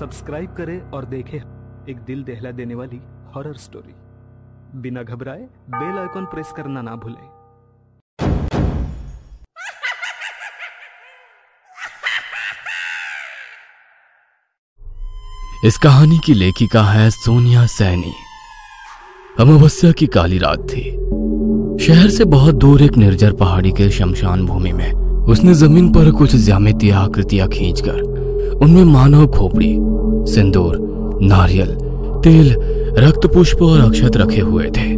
Subscribe करें और देखें एक दिल दहला देने वाली हॉरर स्टोरी बिना घबराए बेल आइकॉन प्रेस करना ना भूलें। इस कहानी की लेखिका है सोनिया सैनी। अमावस्या की काली रात थी। शहर से बहुत दूर एक निर्जर पहाड़ी के शमशान भूमि में उसने ज़मीन पर कुछ ज्यामितीय आकृतियाँ खींचकर उनमें मानव खोपड़ी, सिंदूर, नारियल, तेल रक्त पुष्प और अक्षत रखे हुए थे।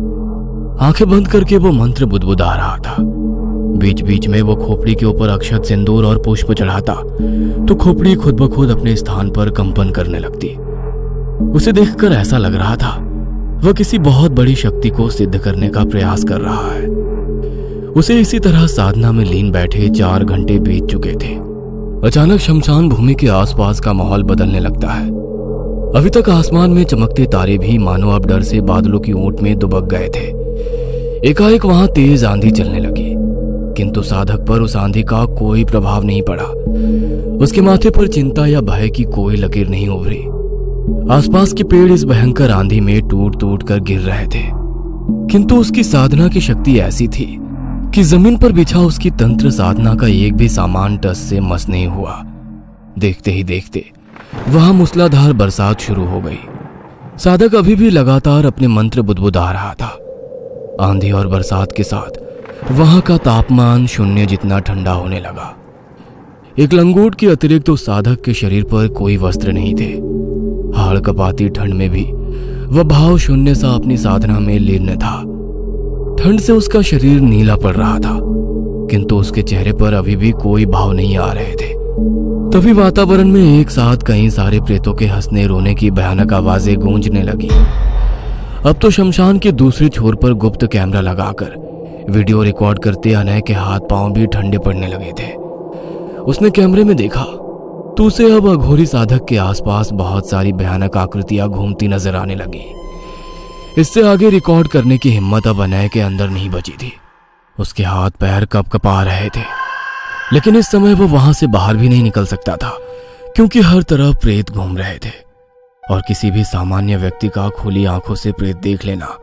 आँखें बंद करके वो मंत्र बुदबुदा रहा था। बीच बीच में वो खोपड़ी के ऊपर अक्षत, सिंदूर और पुष्प चढ़ाता तो खोपड़ी खुद ब खुद अपने स्थान पर कंपन करने लगती। उसे देखकर ऐसा लग रहा था, वह किसी बहुत बड़ी शक्ति को सिद्ध करने का प्रयास कर रहा है। उसे इसी तरह साधना में लीन बैठे चार घंटे बीत चुके थे। अचानक शमशान भूमि के आसपास का माहौल बदलने लगता है। अभी तक आसमान में चमकते तारे भी मानो अब डर से बादलों की ऊँट में दुबक गए थे। एकाएक वहाँ तेज आंधी चलने लगी, किंतु साधक पर उस आंधी का कोई प्रभाव नहीं पड़ा। उसके माथे पर चिंता या भय की कोई लकीर नहीं उभरी। आसपास के पेड़ इस भयंकर आंधी में टूट टूट कर गिर रहे थे, किंतु उसकी साधना की शक्ति ऐसी थी। कि ज़मीन पर बिछा उसकी तंत्र साधना का एक भी सामान टस से मस नहीं हुआ। देखते ही देखते, वहाँ मूसलाधार बरसात शुरू हो गई। साधक अभी भी लगातार अपने मंत्र बुदबुदा रहा था। आंधी और बरसात के साथ, वहाँ का तापमान शून्य जितना ठंडा होने लगा। एक लंगोट के अतिरिक्त उस साधक के शरीर पर कोई वस्त्र नहीं थे। हाड़ कपाती ठंड में भी, वह भाव शून्य सा अपनी साधना में लीन था। ठंड से उसका शरीर नीला पड़ रहा था, किंतु उसके चेहरे पर अभी भी कोई भाव नहीं आ रहे थे। तभी वातावरण में एक साथ कई सारे प्रेतों के हंसने रोने की भयानक आवाज़ें गूंजने लगी। अब तो शमशान के दूसरे छोर पर गुप्त कैमरा लगाकर, वीडियो रिकॉर्ड करते अनय के हाथ पाँव भी ठंडे पड़ने लगे थे। उसने कैमरे में देखा तो उसे अब अघोरी साधक के आसपास बहुत सारी भयानक आकृतियाँ घूमती नज़र आने लगी। इससे आगे रिकॉर्ड करने की हिम्मत अब अनय के अंदर नहीं बची थी। उसके हाथ पैर कप कपा रहे थे। लेकिन इस समय वो वहाँ से बाहर भी नहीं निकल सकता था, क्योंकि हर तरफ़ प्रेत घूम रहे थे। और किसी भी सामान्य व्यक्ति का खुली आँखों से प्रेत देख लेना,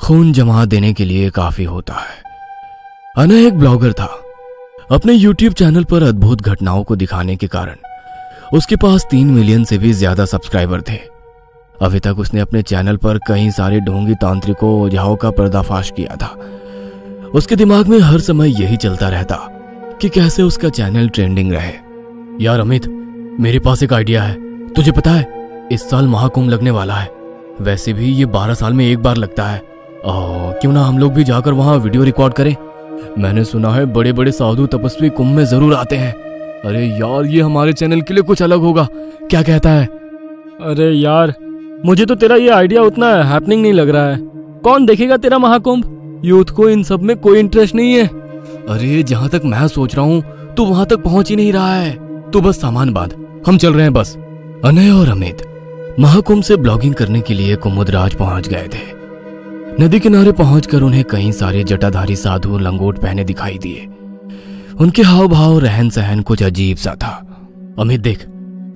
खून जमा देने के लिए काफ़ी होता है। अनय एक ब्लॉगर था। अपने YouTube चैनल पर अद्भुत घटनाओं को दिखाने के कारण, उसके पास तीन मिलियन से भी ज़्यादा सब्सक्राइबर थे। अभी तक उसने अपने चैनल पर कई सारे ढोंगी तांत्रिकों ओझाओं का पर्दाफाश किया था। उसके दिमाग में हर समय यही चलता रहता कि कैसे उसका चैनल ट्रेंडिंग रहे। यार अमित मेरे पास एक आइडिया है। तुझे पता है इस साल महाकुंभ लगने वाला है। वैसे भी ये बारह साल में एक बार लगता है। ओ, क्यों ना हम लोग भी जाकर वहाँ वीडियो रिकॉर्ड करें। मैंने सुना है बड़े बड़े साधु तपस्वी कुंभ में ज़रूर आते हैं। अरे यार ये हमारे चैनल के लिए कुछ अलग होगा। क्या कहता है? अरे यार मुझे तो तेरा ये आइडिया उतना हैपनिंग नहीं लग रहा है। कौन देखेगा तेरा महाकुंभ? यूथ को इन सब में कोई इंटरेस्ट नहीं है। अरे, जहाँ तक मैं सोच रहा हूँ तो वहाँ तक पहुँच ही नहीं रहा है। तो बस सामान बाँध। हम चल रहे हैं बस। अनय और अमित, महाकुंभ से ब्लॉगिंग करने के लिए कुमुदराज पहुँच गए थे। नदी किनारे पहुंचकर उन्हें कई सारे जटाधारी साधु लंगोट पहने दिखाई दिए। उनके हाव भाव रहन सहन कुछ अजीब सा था। अमित देख,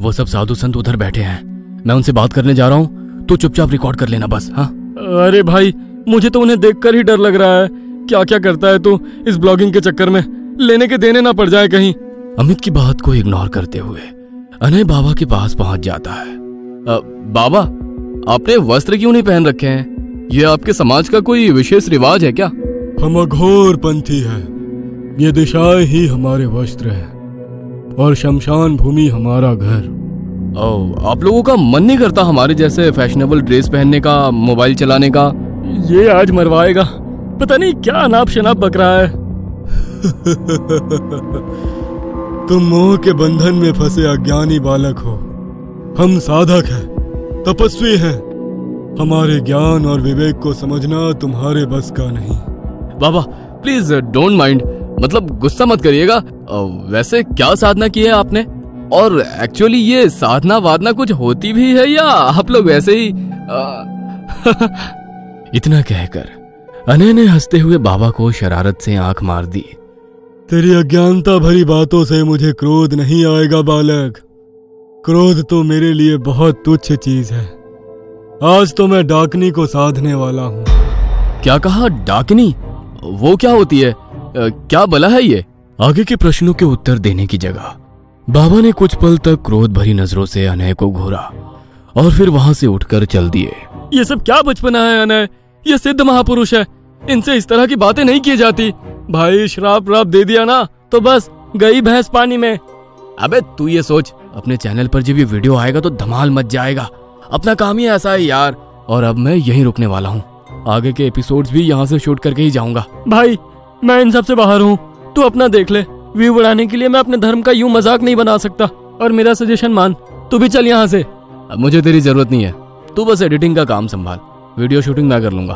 वो सब साधु संत उधर बैठे हैं। मैं उनसे बात करने जा रहा हूँ। तो चुपचाप रिकॉर्ड कर लेना बस हाँ? अरे भाई मुझे तो उन्हें देखकर ही डर लग रहा है। क्या क्या करता है तू इस ब्लॉगिंग के चक्कर में? लेने के देने ना पड़ जाए कहीं। अमित की बात को इग्नोर करते हुए अनय बाबा के पास पहुँच जाता है। आ, बाबा आपने वस्त्र क्यों नहीं पहन रखे हैं? ये आपके समाज का कोई विशेष रिवाज है क्या? हम अघोर पंथी है। ये दिशाएँ ही हमारे वस्त्र है और शमशान भूमि हमारा घर। आप लोगों का मन नहीं करता हमारे जैसे फैशनेबल ड्रेस पहनने का मोबाइल चलाने का? ये आज मरवाएगा। पता नहीं क्या अनाप शनाप बक रहा है। तुम मोह के बंधन में फंसे अज्ञानी बालक हो। हम साधक हैं तपस्वी हैं। हमारे ज्ञान और विवेक को समझना तुम्हारे बस का नहीं। बाबा प्लीज़ डोंट माइंड मतलब गुस्सा मत करिएगा। वैसे क्या साधना की है आपने? और एक्चुअली ये साधना वादना कुछ होती भी है या आप लोग वैसे ही? इतना कहकर अनय ने हँसते हुए बाबा को शरारत से आँख मार दी। तेरी अज्ञानता भरी बातों से मुझे क्रोध नहीं आएगा बालक। क्रोध तो मेरे लिए बहुत तुच्छ चीज़ है। आज तो मैं डाकनी को साधने वाला हूँ। क्या कहा डाकनी? वो क्या होती है? क्या बला है ये? आगे के प्रश्नों के उत्तर देने की जगह। बाबा ने कुछ पल तक क्रोध भरी नज़रों से अनय को घूरा और फिर वहाँ से उठकर चल दिए। ये सब क्या बचपना है अनय? ये सिद्ध महापुरुष है। इनसे इस तरह की बातें नहीं की जाती। भाई श्राप राप दे दिया ना तो बस गई भैंस पानी में। अबे तू ये सोच अपने चैनल पर जब ये वीडियो आएगा तो धमाल मच जाएगा। अपना काम ही ऐसा है यार। और अब मैं यहीं रुकने वाला हूँ। आगे के एपिसोड्स भी यहाँ से शूट करके ही जाऊँगा। भाई मैं इन सबसे बाहर हूँ। तू अपना देख ले। व्यू बढ़ाने के लिए मैं अपने धर्म का यूँ मज़ाक नहीं बना सकता। और मेरा सजेशन मान तू भी चल यहाँ से। अब मुझे तेरी ज़रूरत नहीं है। तू बस एडिटिंग का काम संभाल वीडियो शूटिंग मैं कर लूँगा।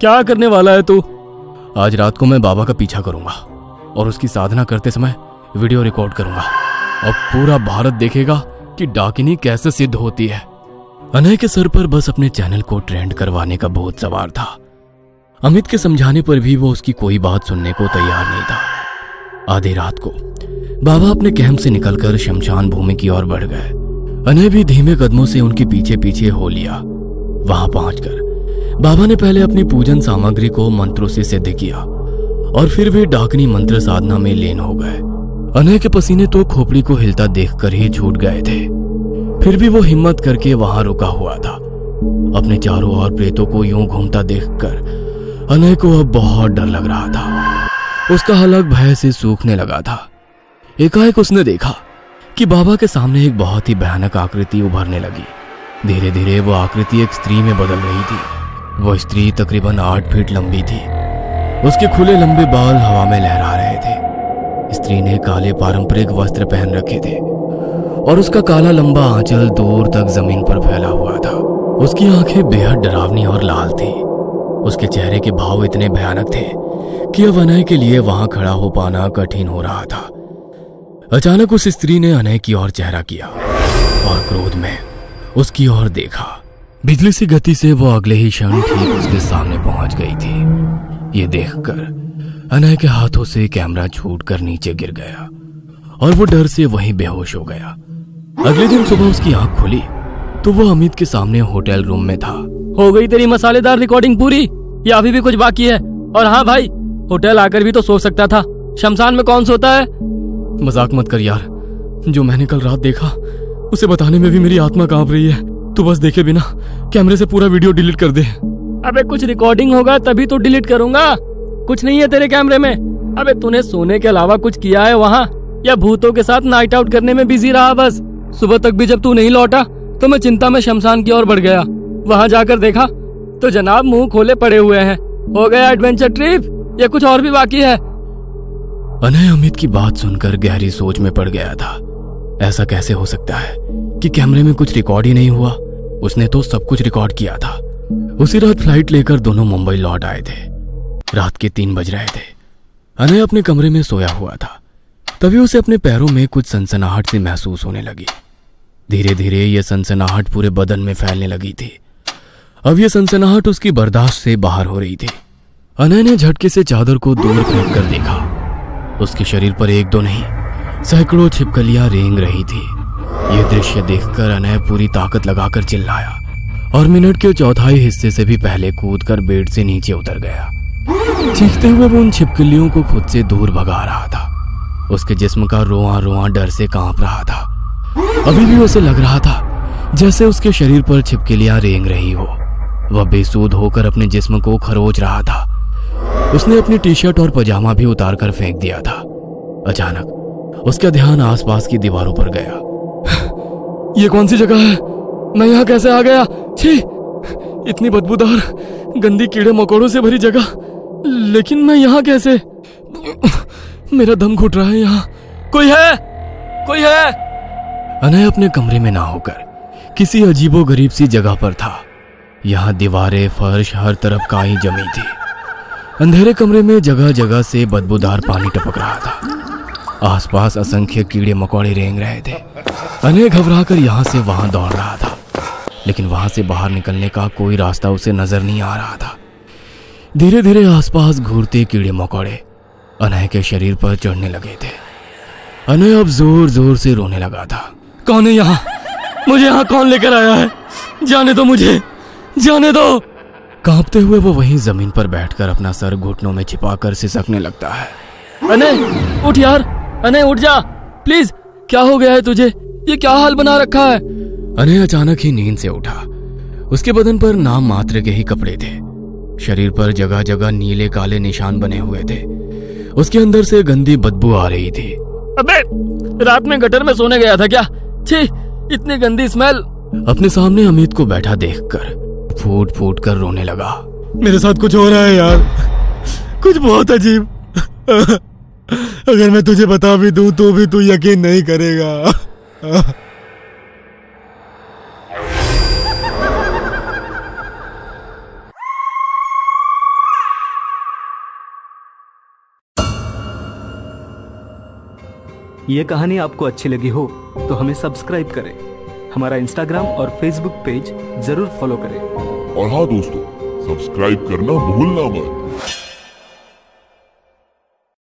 क्या करने वाला है तू? आज रात को मैं बाबा का पीछा करूँगा और उसकी साधना करते समय वीडियो रिकॉर्ड करूँगा। और पूरा भारत देखेगा कि डाकिनी कैसे सिद्ध होती है। अनय के सर पर बस अपने चैनल को ट्रेंड करवाने का बहुत सवार था। अमित के समझाने पर भी वो उसकी कोई बात सुनने को तैयार नहीं था। आधी रात को। बाबा अपने कैंप से निकलकर शमशान भूमि की ओर बढ़ गए। अनय भी धीमे कदमों से उनके पीछे पीछे हो लिया। वहाँ पहुंचकर बाबा ने पहले अपनी पूजन सामग्री को मंत्रों से सिद्ध किया और फिर वे डाकनी मंत्र साधना में लीन हो गए। अनय के पसीने तो खोपड़ी को हिलता देखकर ही छूट गए थे। फिर भी वो हिम्मत करके वहाँ रुका हुआ था। अपने चारों ओर प्रेतों को यूँ घूमता देखकर अनय को अब बहुत डर लग रहा था। उसका हलक भय से सूखने लगा था। एकाएक उसने देखा कि बाबा के सामने एक बहुत ही भयानक आकृति उभरने लगी। धीरे धीरे वो आकृति एक स्त्री में बदल रही थी। वो स्त्री तकरीबन आठ फीट लंबी थी। उसके खुले लंबे बाल हवा में लहरा रहे थे। स्त्री ने काले पारंपरिक वस्त्र पहन रखे थे और उसका काला लंबा आंचल दूर तक ज़मीन पर फैला हुआ था। उसकी आँखें बेहद डरावनी और लाल थी। उसके चेहरे के भाव इतने भयानक थे कि अब अनय के लिए वहाँ खड़ा हो पाना कठिन हो रहा था। अचानक उस स्त्री ने अनय की ओर चेहरा किया और क्रोध में उसकी ओर देखा। बिजली सी गति से वो अगले ही क्षण ठीक उसके सामने पहुँच गई थी। ये देखकर अनय के हाथों से कैमरा छूट कर नीचे गिर गया और वो डर से वहीं बेहोश हो गया। अगले दिन सुबह उसकी आँख खुली तो वो अमित के सामने होटल रूम में था। हो गई तेरी मसालेदार रिकॉर्डिंग पूरी। या अभी भी कुछ बाकी है। और हाँ भाई, होटल आकर भी तो सो सकता था। शमशान में कौन सोता है? मज़ाक मत कर यार। जो मैंने कल रात देखा, उसे बताने में भी मेरी आत्मा काँप रही है। तू बस देखे बिना कैमरे से पूरा वीडियो डिलीट कर दे। अबे कुछ रिकॉर्डिंग होगा, तभी तो डिलीट करूँगा। कुछ नहीं है तेरे कैमरे में। अबे तूने सोने के अलावा कुछ किया है वहाँ? या भूतों के साथ नाइट आउट करने में बिज़ी रहा बस? सुबह तक भी जब तू नहीं लौटा तो मैं चिंता में शमशान की ओर बढ़ गया। वहाँ जाकर देखा तो जनाब मुँह खोले पड़े हुए हैं। हो गया एडवेंचर ट्रिप या कुछ और भी बाकी है। अनय अमित की बात सुनकर गहरी सोच में पड़ गया था। ऐसा कैसे हो सकता है कि कैमरे में कुछ रिकॉर्ड ही नहीं हुआ? उसने तो सब कुछ रिकॉर्ड किया था। उसी रात फ़्लाइट लेकर दोनों मुंबई लौट आए थे। रात के तीन बज रहे थे। अनय अपने कमरे में सोया हुआ था। तभी उसे अपने पैरों में कुछ सनसनाहट सी महसूस होने लगी। धीरे धीरे यह सनसनाहट पूरे बदन में फैलने लगी थी। अब यह सनसनाहट उसकी बर्दाश्त से बाहर हो रही थी। अनय ने झटके से चादर को दूर फेंक कर देखा। उसके शरीर पर एक दो नहीं, सैकड़ों छिपकलियाँ रेंग रही थी। यह दृश्य देखकर अनय पूरी ताकत लगाकर चिल्लाया और मिनट के चौथाई हिस्से से भी पहले कूदकर बेड से नीचे उतर गया। चीखते हुए वो उन छिपकलियों को खुद से दूर भगा रहा था। उसके जिस्म का रोआ रोआ डर से काँप रहा था। अभी भी उसे लग रहा था जैसे उसके शरीर पर छिपकलियाँ रेंग रही हो। वह बेसूद होकर अपने जिस्म को खरोच रहा था। उसने अपनी टी शर्ट और पजामा भी उतार कर फेंक दिया था। अचानक उसका ध्यान आसपास की दीवारों पर गया। ये कौन सी जगह है? मैं यहाँ कैसे आ गया? छी! इतनी बदबूदार, गंदी कीड़े मकोड़ों से भरी जगह। लेकिन मैं यहाँ कैसे? मेरा दम घुट रहा है यहाँ। कोई है? कोई है? अनय अपने कमरे में ना होकर किसी अजीबो गरीब सी जगह पर था। यहाँ दीवारें, फर्श हर तरफ़ काई जमी थी। अंधेरे कमरे में जगह जगह से बदबूदार पानी टपक रहा था। आसपास असंख्य कीड़े मकोड़े रेंग रहे थे। अनय घबराकर यहाँ से वहाँ दौड़ रहा था। लेकिन वहाँ से बाहर निकलने का कोई रास्ता उसे नज़र नहीं आ रहा था। धीरे धीरे आसपास घूरते कीड़े मकोड़े अनय के शरीर पर चढ़ने लगे थे। अनय अब ज़ोर ज़ोर से रोने लगा था। कौन है यहाँ? मुझे यहाँ कौन लेकर आया है? जाने दो मुझे। जाने दो। कांपते हुए वो वहीं ज़मीन पर बैठकर अपना सर घुटनों में छिपाकर सिसकने लगता है। अनय उठ यार। अनय उठ जा। प्लीज़ क्या हो गया है तुझे? ये क्या हाल बना रखा है? अनय अचानक ही नींद से उठा। उसके बदन पर नाम मात्र के ही कपड़े थे। शरीर पर जगह जगह नीले काले निशान बने हुए थे। उसके अंदर से गंदी बदबू आ रही थी। अबे रात में गटर में सोने गया था क्या? छी इतनी गंदी स्मेल। अपने सामने अमित को बैठा देखकर फूट फूट कर रोने लगा। मेरे साथ कुछ हो रहा है यार। कुछ बहुत अजीब। अगर मैं तुझे बता भी दूँ तो भी तू यकीन नहीं करेगा। ये कहानी आपको अच्छी लगी हो तो हमें सब्सक्राइब करें। हमारा इंस्टाग्राम और फेसबुक पेज ज़रूर फॉलो करें। और हाँ दोस्तों सब्सक्राइब करना भूलना मत।